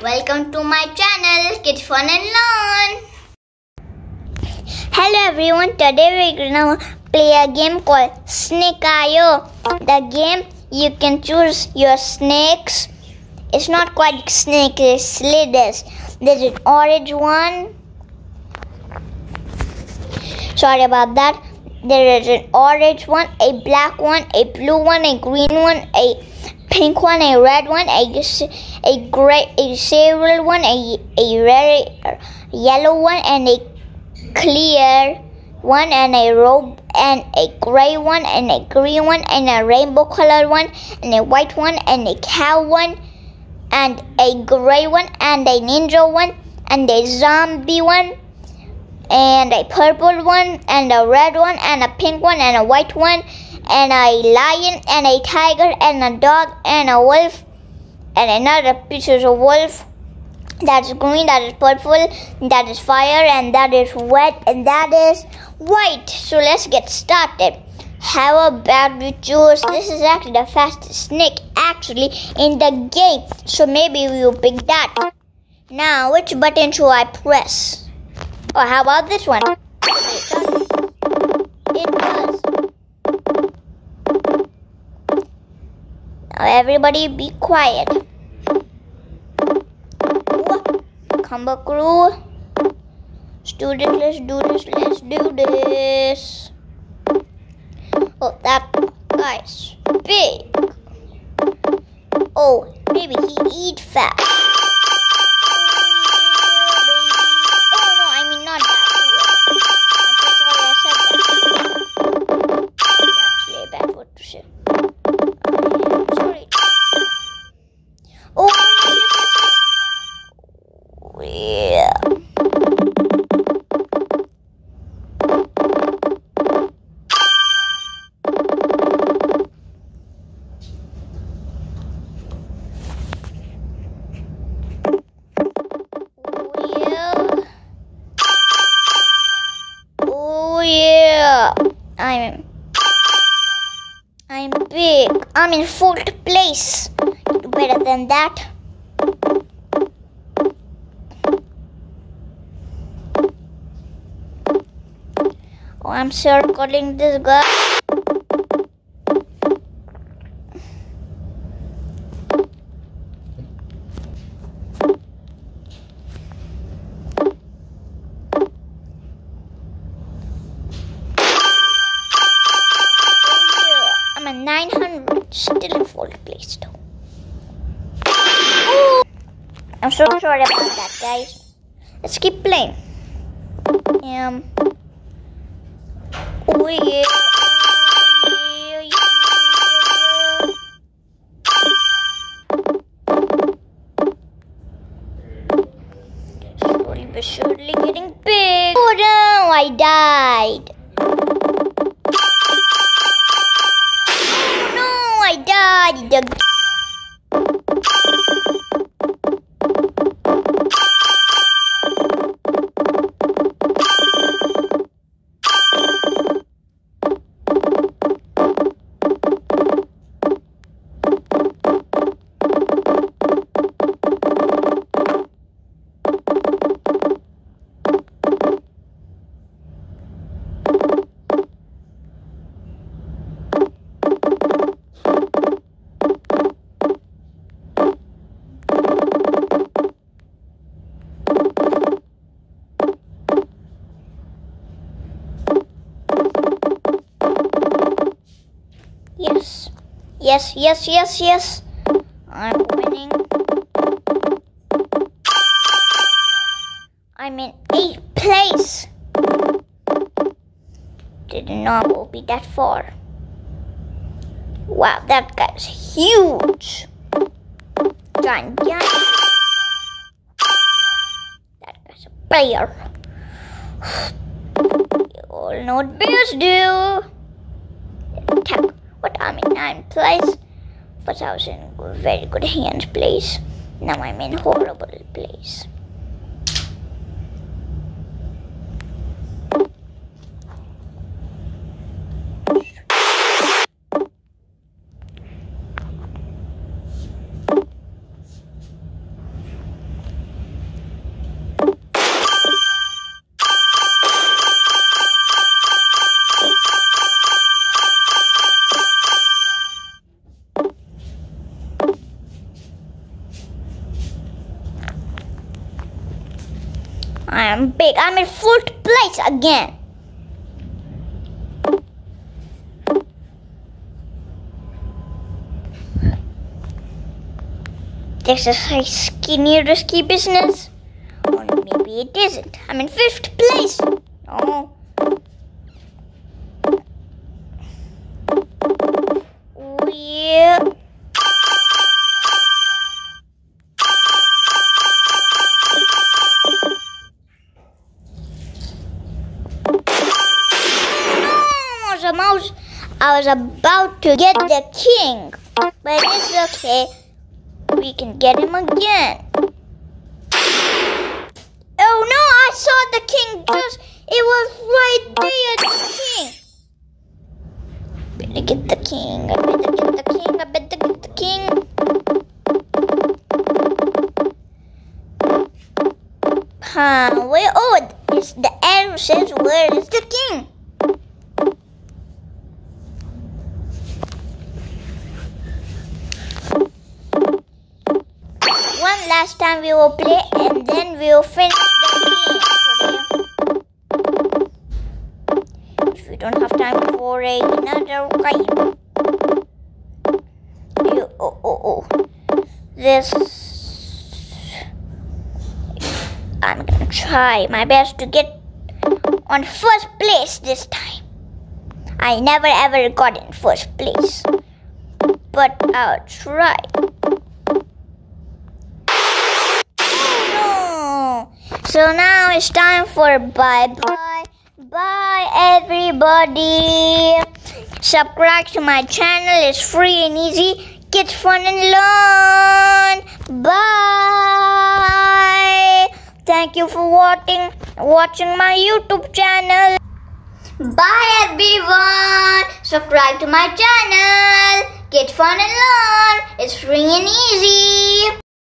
Welcome to my channel, Kids Fun and Learn. Hello everyone, today we're gonna play a game called Snake IO. The game you can choose your snakes. It's not quite snake, it's slithers. There's an orange one. Sorry about that. There is an orange one, a black one, a blue one, a green one, a pink one, a red one, a, a gray, a silver one, a, a red, yellow one, and a clear one, and a robe, and a gray one, and a green one, and a rainbow colored one, and a white one, and a cow one, and a gray one, and a ninja one, and a zombie one, and a purple one, and a red one, and a pink one, and a white one, and a lion, and a tiger, and a dog, and a wolf, and another piece of wolf. That's green, that is purple, that is fire, and that is wet, and that is white. So let's get started. How about we choose? This is actually the fastest snake actually in the game. So maybe we'll pick that. Now, which button should I press? Or how about this one? Everybody be quiet. Combo crew. Student, let's do this, let's do this. Oh, that guy's big. Oh, maybe he eat fat. Yeah. I'm I'm big. I'm in fourth place. Better than that. Oh, I'm circling this guy. Oh, yeah. I'm at 900, fourth place though. I'm so sorry about that, guys. Let's keep playing. Um. Oh yeah. Slowly but surely getting big. Oh no, I died. Oh no, I died. Yes, yes, yes, yes. I'm winning. I'm in eighth place. Didn't know I would be that far. Wow, that guy's huge. Giant, giant. That guy's a bear. You all know what bears do. What I'm in ninth place. But I was in very good hands place. Now I'm in horrible place. I am big. I'm in fourth place again. This is a skinny risky business. Or maybe it isn't. I'm in fifth place. Oh. A mouse. I was about to get the king, but it's okay. We can get him again. Oh no, I saw the king just, it was right there, the king. Better get the king, I better get the king, I better get the king. Huh, where, oh, it's the arrow says where is the king? One last time we will play and then we will finish the game today. If we don't have time for another game. You, oh, oh, oh. This. I'm gonna try my best to get on first place this time. I never ever got in first place. But I'll try. Oh, no. So now it's time for bye bye. Bye everybody. Subscribe to my channel. It's free and easy. Kids Fun and Learn. Bye. Thank you for watching watching my YouTube channel. Bye everyone. Subscribe to my channel. Kids Fun and Learn. It's free and easy.